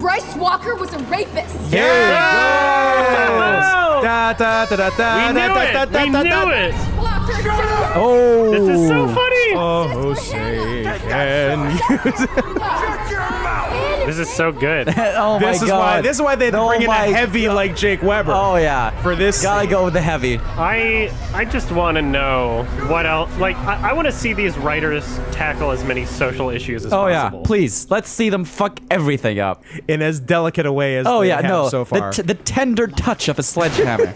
Bryce Walker was a rapist. Yes! Da, da, da, da, da, We knew da, it. da, da, We da, knew da. it. Walker, Shut Oh. This is so funny. Oh, say can you? This is so good. oh my This is god. why. This is why they had to Oh bring in a heavy like Jake Weber. Oh yeah. For this, Gotta go with the heavy. I I just want to know what else. Like I, I want to see these writers tackle as many social issues as Oh yeah. Please, let's see them fuck everything up. in as delicate a way as Oh they yeah, have no. so The, far. t- the tender touch of a sledgehammer.